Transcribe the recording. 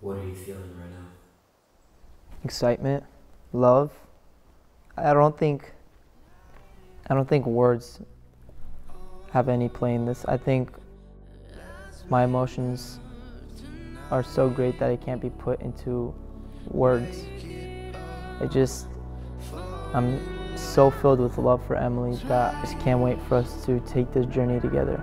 What are you feeling right now? Excitement, love. I don't think I don't think words have any play in this. I think my emotions are so great that it can't be put into words. It just I'm so filled with love for Emily that I just can't wait for us to take this journey together.